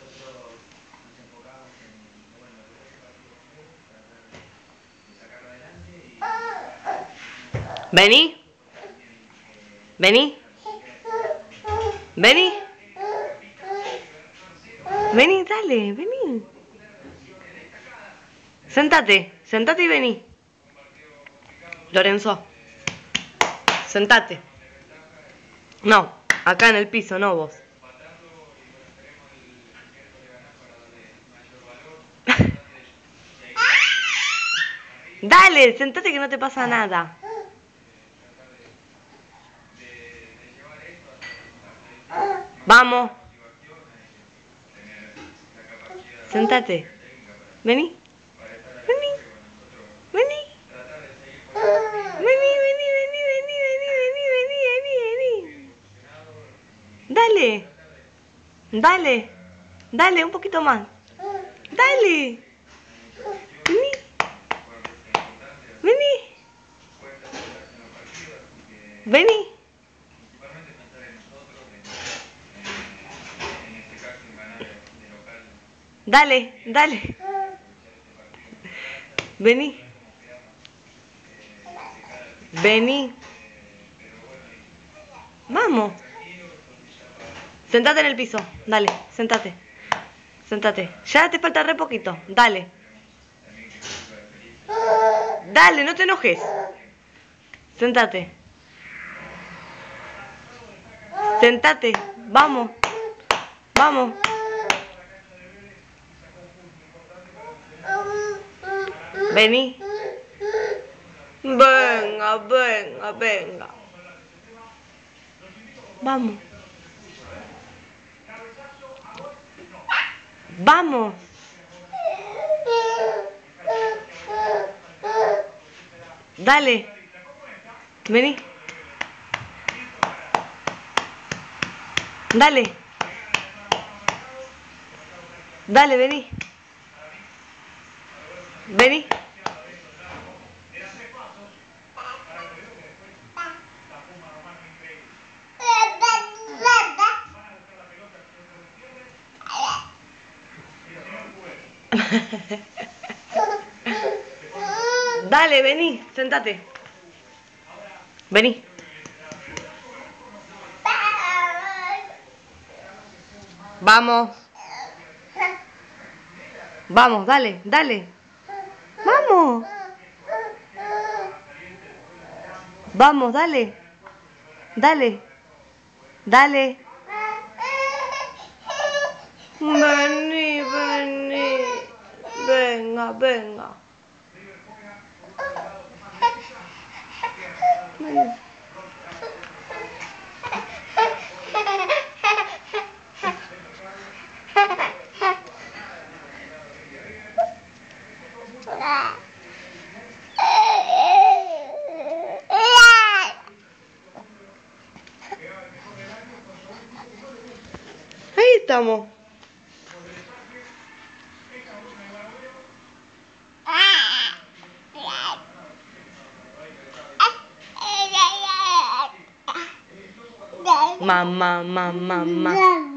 Nosotros nos enfocamos en, Vení. Vení. Vení. Vení, dale, vení. Sentate, sentate y vení. Lorenzo. Sentate. No, acá en el piso, no vos. Dale, sentate que no te pasa nada. Vamos. Sentate. Vení. Vení. Vení. Vení, vení, vení, vení, vení, vení, vení, vení, vení. Dale. Dale. Dale, un poquito más. Dale. Vení. Vení. Vení. principalmente pensar en nosotros, en, en, en este caso en ganar de local Dale, dale. Vení. Vení. Vamos. Sentate en el piso. Dale, sentate. Sentate. Ya te falta re poquito. Dale. Dale, no te enojes. Sentate. Sentate. Vamos. Vamos. Vení. Venga, venga, venga. Vamos. Vamos. Dale. Vení. Dale. Dale, vení. Vení. Dale, vení, sentate. Vení. Vamos. Vamos, dale, dale. Vamos. Vamos, dale. Dale. Dale. Vení, vení. Venga, venga. Ahí estamos. Mamá, mamá, mamá.